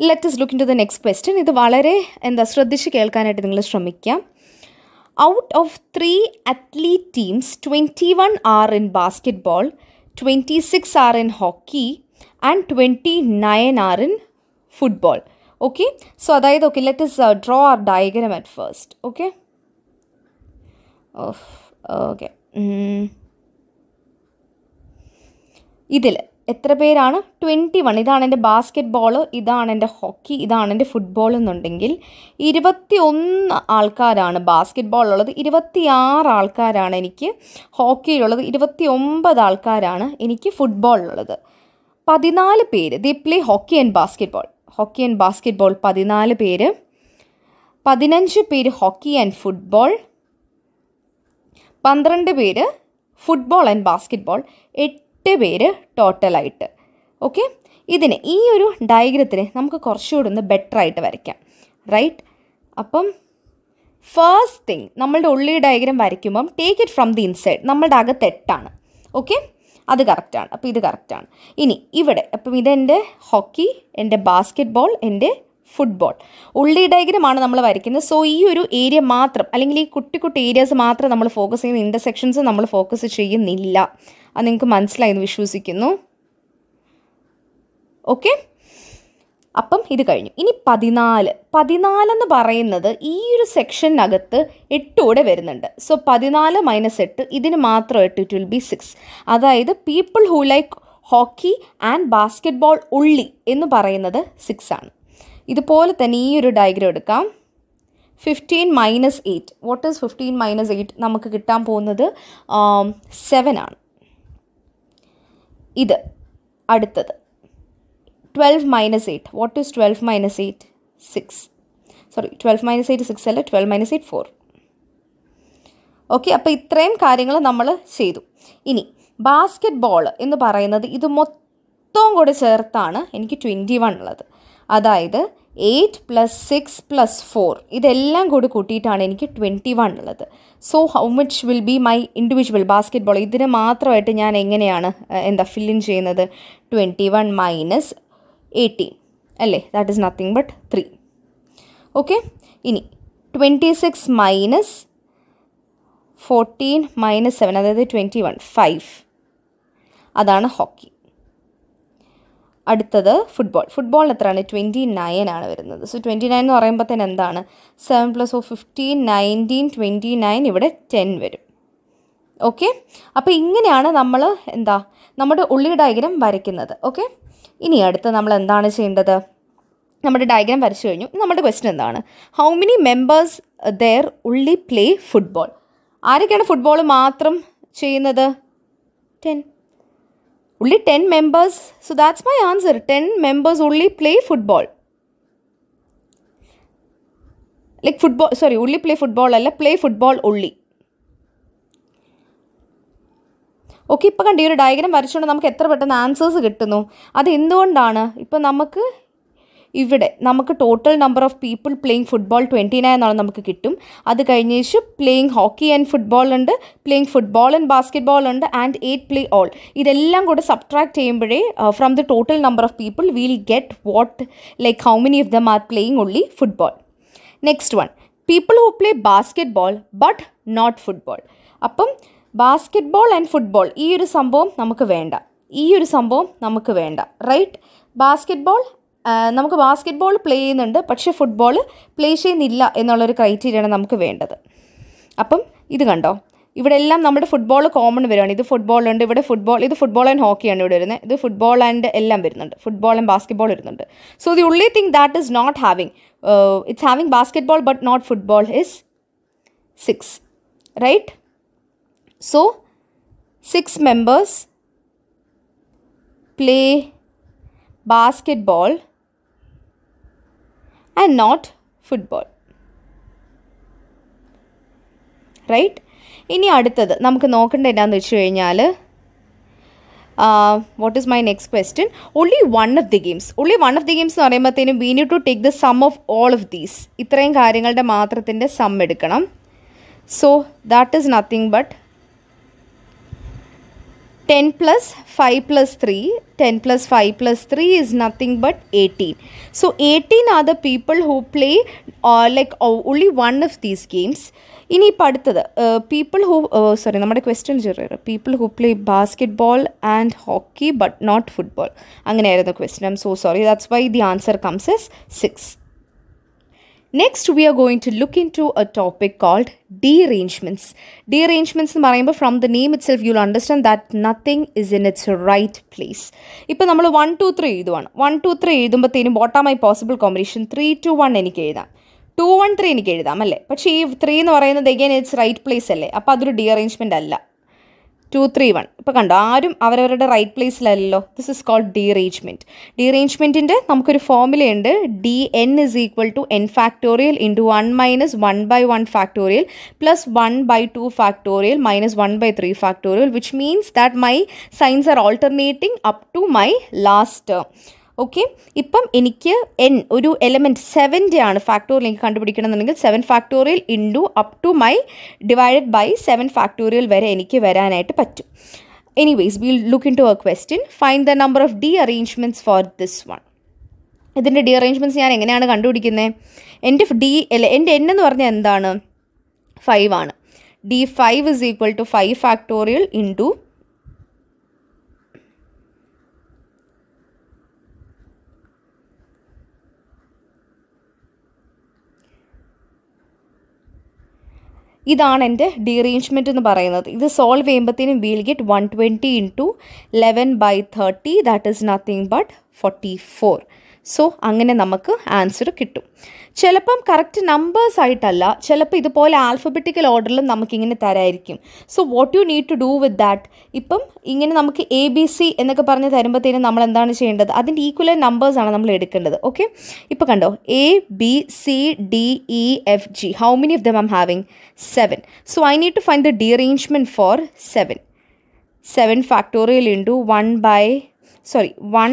Let's look into the next question ഇത് വളരെ എന്താ ശ്രദ്ധിച്ച് കേൾക്കാനായിട്ട് നിങ്ങൾ ശ്രമിക്കാം. Out of three athlete teams twenty one are in basketball twenty six are in hockey and twenty nine are in football okay so അതായത് okay let us draw our diagram at first okay okay ഇതിൽ എത്ര പേരാണ്? Twenty one ഇതാണ് എന്റെ basket ball ഇതാണ് എന്റെ hockey ഇതാണ് എന്റെ ഫുട്ബോൾ എന്നുണ്ടെങ്കിൽ ഇരുപത്തി ഒന്ന് ആൾക്കാരാണ് ഉള്ളത്. ഇരുപത്തി ആറ് ആൾക്കാരാണ് എനിക്ക് ഹോക്കിയിലുള്ളത് ഇരുപത്തി ഒമ്പത് ആൾക്കാരാണ് എനിക്ക് ഫുട്ബോളിലുള്ളത് പതിനാല് പേര്. They play hockey and basketball hockey and basketball പതിനാല് പേര്. പതിനഞ്ച് പേര് ഹോക്കി ആൻഡ് ഫുട്ബോൾ പന്ത്രണ്ട് പേര് ഫുട്ബോൾ ആൻഡ് ബാസ്കറ്റ് ബോൾ എട്ട് പേര് ടോട്ടലായിട്ട്. ഓക്കെ? ഇതിന് ഈ ഒരു ഡയഗ്രത്തിന് നമുക്ക് കുറച്ചുകൂടി ഒന്ന് ബെറ്റർ ആയിട്ട് വരയ്ക്കാം. റൈറ്റ് അപ്പം ഫസ്റ്റ് തിങ് നമ്മളുടെ ഉള്ളി diagram വരയ്ക്കുമ്പം take it from the inside നമ്മളുടെ അകത്ത് എട്ടാണ്. ഓക്കെ? അത് കറക്റ്റാണ് അപ്പോൾ ഇത് കറക്റ്റാണ് ഇനി ഇവിടെ അപ്പം ഇതെന്റെ ഹോക്കി എന്റെ ബാസ്കറ്റ് ബോൾ എന്റെ ഫുട്ബോൾ ഉള്ളി ഡയഗ്രമാണ് നമ്മൾ വരയ്ക്കുന്നത്. സോ ഈ ഒരു ഏരിയ മാത്രം അല്ലെങ്കിൽ ഈ കുട്ടി കുട്ടി ഏരിയാസ് മാത്രം നമ്മൾ ഫോക്കസ് ചെയ്യുന്ന ഇന്റർസെക്ഷൻസ് നമ്മൾ ഫോക്കസ് ചെയ്യുന്നില്ല. അത് നിങ്ങൾക്ക് മനസ്സിലായി എന്ന് വിശ്വസിക്കുന്നു. ഓക്കെ അപ്പം ഇത് കഴിഞ്ഞു. ഇനി പതിനാല്. പതിനാലെന്ന് പറയുന്നത് ഈ ഒരു സെക്ഷനകത്ത് എട്ടൂടെ വരുന്നുണ്ട്. സോ പതിനാല് മൈനസ് എട്ട് ഇതിന് മാത്രമായിട്ട് ഇറ്റ് വിൽ ബി സിക്സ് അതായത് people who like hockey and basketball only എന്ന് പറയുന്നത് സിക്സ് ആണ്. ഇതുപോലെ തന്നെ ഈ ഒരു ഡയഗ്രം എടുക്കാം. Fifteen minus eight what is fifteen minus eight നമുക്ക് കിട്ടാൻ പോകുന്നത് സെവൻ ആണ്. ഇത് അടുത്തത്. Twelve minus eight what is twelve minus eight six sorry twelve minus eight six അല്ല? Twelve minus eight four okay അപ്പോൾ ഇത്രയും കാര്യങ്ങൾ നമ്മൾ ചെയ്തു. ഇനി ബാസ്കറ്റ് ബോൾ എന്ന് പറയുന്നത് ഇത് മൊത്തം കൂടെ ചേർത്താണ് എനിക്ക് ട്വന്റി വൺ ഉള്ളത്. അതായത് eight plus six plus four ഇതെല്ലാം കൂടി കൂട്ടിയിട്ടാണ് എനിക്ക് ട്വന്റി വൺ ഉള്ളത്. So how much will be my individual basketball ഇതിന് മാത്രമായിട്ട് ഞാൻ എങ്ങനെയാണ് എന്താ ഫില്ലിൻ ചെയ്യുന്നത്? ട്വന്റി വൺ മൈനസ് എയ്റ്റീൻ അല്ലേ? That is nothing but three okay ഇനി twenty six minus fourteen minus seven അതായത് ട്വന്റി വൺ ഫൈവ് അതാണ് ഹോക്കി അടുത്തത് ഫുട്ബോൾ ഫുട്ബോളിന് എത്രയാണ്? ട്വന്റി നയൻ ആണ് വരുന്നത്. സോ ട്വന്റി നയൻ എന്ന് പറയുമ്പോൾ തന്നെ എന്താണ്? Seven plus oh fifteen nineteen twenty nine ഇവിടെ ടെൻ വരും. ഓക്കെ അപ്പോൾ ഇങ്ങനെയാണ് നമ്മൾ എന്താ? നമ്മുടെ ഉള്ളി ഡയഗ്രം വരയ്ക്കുന്നത്. ഓക്കെ ഇനി അടുത്ത് നമ്മൾ എന്താണ് ചെയ്യേണ്ടത്? നമ്മുടെ ഡയഗ്രാം വരച്ചു കഴിഞ്ഞു. നമ്മുടെ ക്വസ്റ്റൻ എന്താണ്? How many members there only play football ആരൊക്കെയാണ് ഫുട്ബോൾ മാത്രം ചെയ്യുന്നത്? Ten only 10 members so that's my answer 10 members only play football like football sorry only play football അല്ല play football only ഓക്കെ ഇപ്പോൾ കണ്ട ഈ ഒരു ഡയഗ്രാം വരച്ചുകൊണ്ട് നമുക്ക് എത്ര പെട്ടെന്ന് ആൻസേഴ്സ് കിട്ടുന്നു അത് എന്തുകൊണ്ടാണ് ഇപ്പം നമുക്ക് ഇവിടെ നമുക്ക് total number of people playing football twenty nine എന്നാണ് നമുക്ക് കിട്ടും. അത് കഴിഞ്ഞ ശേഷം പ്ലേയിങ് ഹോക്കി ആൻഡ് ഫുട്ബോൾ ഉണ്ട് playing football and basketball ഉണ്ട് ആൻഡ് എയ്റ്റ് പ്ലേ ഓൾ ഇതെല്ലാം കൂടെ സബ്ട്രാക്ട് ചെയ്യുമ്പോഴേ from the total number of people will get what like how many of them are playing only football next one people who play basketball but not football അപ്പം basketball and football ഈ ഒരു സംഭവം നമുക്ക് വേണ്ട. ഈ ഒരു സംഭവം നമുക്ക് വേണ്ട റൈറ്റ് ബാസ്കറ്റ് ബോൾ നമുക്ക് ബാസ്കറ്റ് ബോൾ പ്ലേ ചെയ്യുന്നുണ്ട്. പക്ഷേ ഫുട്ബോൾ പ്ലേ ചെയ്യുന്നില്ല എന്നുള്ളൊരു ക്രൈറ്റീരിയയാണ് നമുക്ക് വേണ്ടത്. അപ്പം ഇത് കണ്ടോ? ഇവിടെ എല്ലാം നമ്മുടെ ഫുട്ബോൾ കോമൺ വരുവാണ്. ഇത് ഫുട്ബോൾ ഉണ്ട് ഇവിടെ ഫുട്ബോൾ ഇത് ഫുട്ബോൾ ആൻഡ് ഹോക്കിയാണ് ഇവിടെ വരുന്നത്. ഇത് ഫുട്ബോൾ ആൻഡ് എല്ലാം വരുന്നുണ്ട്. ഫുട്ബോൾ ആൻഡ് ബാസ്കറ്റ്ബോൾ വരുന്നുണ്ട്. So the only thing that is not having it's having basketball but not football is six right so six members play basketball not football right ഇനി അടുത്തത് നമുക്ക് നോക്കേണ്ട എന്താണെന്ന് വെച്ച് കഴിഞ്ഞാൽ what is my next question only one of the games only one of the games എന്ന് പറയുമ്പോഴത്തേനും we need to take the sum of all of these ഇത്രയും കാര്യങ്ങളുടെ മാത്രത്തിന്റെ സം എടുക്കണം. So that is nothing but 10 plus 5 plus 3 10 plus 5 plus 3 is nothing but 18 so 18 are the people who play uh, like uh, only one of these games. ഇനി ഇപ്പം അടുത്തത് people who sorry നമ്മുടെ question ചെറിയ people who play basketball and hockey but not football അങ്ങനെയായിരുന്നു question I'm so sorry that's why the answer comes as six next we are going to look into a topic called derangements derangements എന്ന് പറയുമ്പോൾ from the name itself you understand that nothing is in its right place ഇപ്പോൾ നമ്മൾ one two three എഴുതുവാണ്. One two three എഴുതുമ്പോഴത്തേനും bottom my possible combination three two one എനിക്ക് എഴുതാം. To one three എനിക്ക് എഴുതാം അല്ലേ? പക്ഷേ ഈ ത്രീ എന്ന് പറയുന്നത് എഗെയിൻ ഇറ്റ്സ് റൈറ്റ് പ്ലേസ് അല്ലേ? അപ്പോൾ അതൊരു ഡീഅറേഞ്ച്മെന്റ് അല്ല. ടു ത്രീ വൺ ഇപ്പോൾ കണ്ടോ ആരും അവരവരുടെ റൈറ്റ് പ്ലേസിലല്ലോ ദിസ് ഇസ് കോൾഡ് ഡീറേഞ്ച്മെന്റ് ഡീറേഞ്ച്മെന്റിന്റെ നമുക്കൊരു ഫോമുലയുണ്ട് D N is equal to N factorial into one minus one by one factorial plus one by two factorial minus one by three factorial which means that my signs are alternating up to my last term okay ഇപ്പം എനിക്ക് N ഒരു element സെവന്റെ ആണ് factorial എനിക്ക് കണ്ടുപിടിക്കണമെന്നുണ്ടെങ്കിൽ seven factorial into up to my divided by seven factorial വരെ എനിക്ക് വരാനായിട്ട് പറ്റും. Anyways will look into a question find the number of derangements for this one ഇതിന്റെ ഡി അറേഞ്ച്മെന്റ്സ് ഞാൻ എങ്ങനെയാണ് കണ്ടുപിടിക്കുന്നത് എന്റെ ഡി അല്ല എന്റെ എൻ എന്ന് പറഞ്ഞാൽ എന്താണ്? ഫൈവ് ആണ്. D five is equal to five factorial into ഇതാണ് എന്റെ ഡീറേഞ്ച്മെന്റ് എന്ന് പറയുന്നത്. ഇത് solve ചെയ്യുമ്പോഴത്തേനും we'll get one twenty into eleven by thirty that is nothing but forty four so അങ്ങനെ നമുക്ക് ആൻസർ കിട്ടും. ചിലപ്പം കറക്റ്റ് നമ്പേഴ്സ് ആയിട്ടല്ല ചിലപ്പോൾ ഇതുപോലെ ആൽഫബറ്റിക്കൽ ഓർഡറിലും നമുക്കിങ്ങനെ തരായിരിക്കും. So what you need to do with that ഇപ്പം ഇങ്ങനെ നമുക്ക് എ ബി സി എന്നൊക്കെ പറഞ്ഞ് തരുമ്പോഴത്തേനും നമ്മൾ എന്താണ് ചെയ്യേണ്ടത്? അതിന്റെ ഈക്വലൻ നമ്പേഴ്സാണ് നമ്മൾ എടുക്കേണ്ടത്. ഓക്കെ ഇപ്പോൾ കണ്ടോ? A B C D E F G how many of them I'm having seven so I need to find the derangement for seven seven factorial into one by sorry one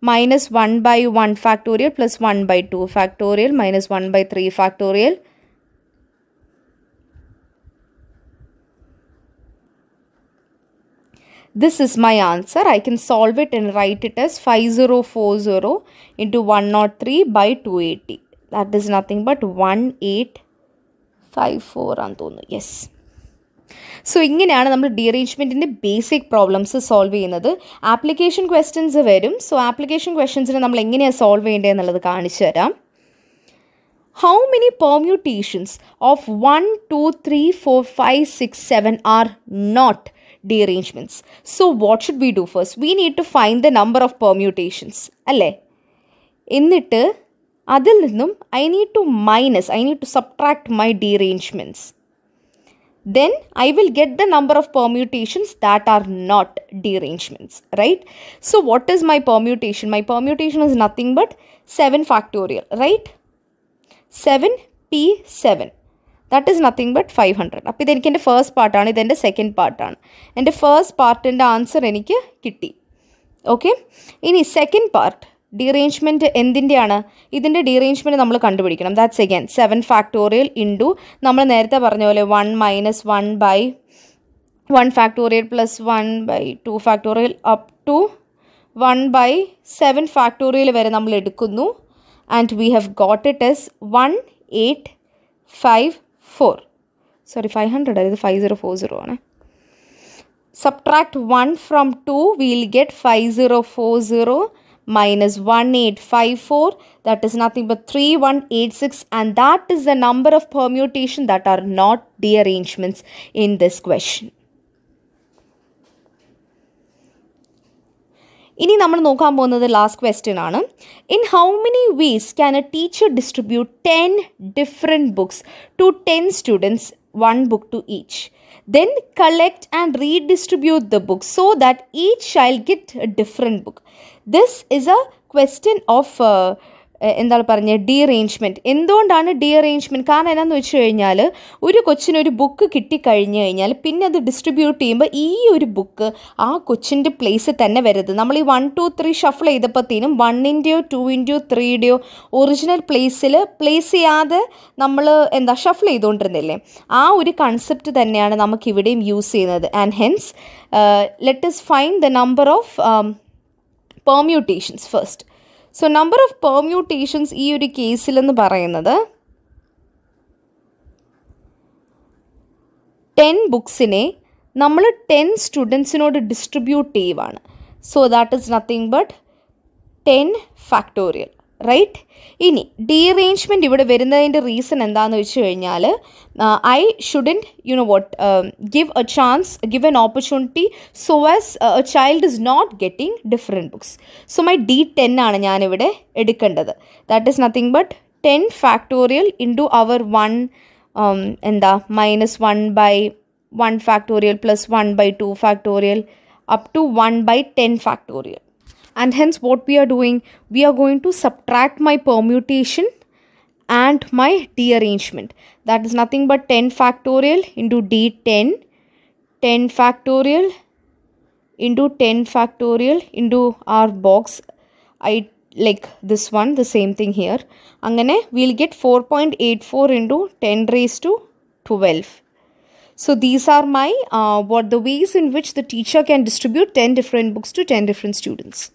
minus 1 by 1 factorial plus 1 by 2 factorial minus 1 by 3 factorial This is my answer. I can solve it and write it as 5040 into 103 by 280. That is nothing but 1854. Yes. So ഇങ്ങനെയാണ് നമ്മൾ ഡീറേഞ്ച്മെന്റിന്റെ basic problems solve ചെയ്യുന്നത്. Application questions വരും. So application ക്വസ്റ്റ്യൻസിന് നമ്മൾ എങ്ങനെയാണ് solve ചെയ്യേണ്ടത് എന്നുള്ളത് കാണിച്ചു തരാം. How many permutations of one two three four five six seven are not derangements so what should be do first we need to find the number of permutations അല്ലേ? എന്നിട്ട് അതിൽ നിന്നും I need to minus I need to subtract my derangements then I will get the number of permutations that are not derangements, right? So what is my permutation? My permutation is nothing but 7 factorial, right? 7p7. That is nothing but five hundred അപ്പോൾ ഇതെനിക്ക് എൻ്റെ first പാർട്ടാണ് ഇതെൻ്റെ second പാർട്ടാണ് എൻ്റെ first പാർട്ടിൻ്റെ answer എനിക്ക് കിട്ടി okay ഇനി സെക്കൻഡ് പാർട്ട് ഡീറേഞ്ച്മെന്റ് എന്തിന്റെയാണ് ഇതിന്റെ ഡീറേഞ്ച്മെന്റ് നമ്മൾ കണ്ടുപിടിക്കണം. That's again seven factorial into നമ്മൾ നേരത്തെ പറഞ്ഞ പോലെ one minus one by one factorial plus one by two factorial up to one by seven factorial വരെ നമ്മൾ എടുക്കുന്നു. And we have got it as one eight five four sorry five hundred അതായത് five zero four zero ആണ്. Subtract 1 from 2 we will get 5040 minus 1854 that is nothing but 3186 and that is the number of permutation that are not dearrangements in this question ഇനി നമ്മൾ നോക്കാൻ പോകുന്നത് last question ആണ് in how many ways can a teacher distribute ten different books to ten students one book to each. Then collect and redistribute the books so that each child get a different book. This is a question of uh, എന്താണ് പറഞ്ഞത് derangement എന്തുകൊണ്ടാണ് derangement കാരണം എന്നാന്ന് വെച്ച് കഴിഞ്ഞാൽ ഒരു കൊച്ചിനൊരു book കിട്ടിക്കഴിഞ്ഞ് കഴിഞ്ഞാൽ പിന്നെ അത് ഡിസ്ട്രിബ്യൂട്ട് ചെയ്യുമ്പോൾ ഈ ഒരു ബുക്ക് ആ കൊച്ചിന്റെ പ്ലേസിൽ തന്നെ വരരുത്. നമ്മൾ ഈ വൺ ടു ത്രീ ഷഫിൾ ചെയ്തപ്പോഴത്തേനും വണ്ണിന്റെയോ ടൂവിന്റെയോ ത്രീയുടെയോ ഒറിജിനൽ പ്ലേസിൽ പ്ലേസ് ചെയ്യാതെ നമ്മൾ എന്താ ഷഫിൾ ചെയ്തുകൊണ്ടിരുന്നില്ലേ? ആ ഒരു കൺസെപ്റ്റ് തന്നെയാണ് നമുക്ക് ഇവിടെയും യൂസ് ചെയ്യുന്നത് and hence let us find the number of permutations first so number of permutations ഈ ഒരു കേസിലെന്ന് പറയുന്നത് ടെൻ ബുക്സിനെ നമ്മൾ ടെൻ സ്റ്റുഡൻസിനോട് ഡിസ്ട്രിബ്യൂട്ട് ചെയ്യുവാണ്. So that is nothing but ten factorial right ഇനി ഡീഅറേഞ്ച്മെന്റ് ഇവിടെ വരുന്നതിന്റെ റീസൺ എന്താണെന്ന് വെച്ച് കഴിഞ്ഞാൽ I shouldn't you know won't give a chance give an opportunity so as a child is not getting different books so my D ten ആണ് ഞാനിവിടെ എടുക്കേണ്ടത്. That is nothing but ten factorial into our one എന്താ minus one by one factorial plus one by two factorial up to one by ten factorial and hence what we are doing we are going to subtract my permutation and my dearrangement. That is nothing but 10 factorial into d10 10 factorial into 10 factorial into our box. I like this one the same thing here. Angane we'll get 4.84 into 10 raised to 12 so these are my uh, what the ways in which the teacher can distribute 10 different books to 10 different students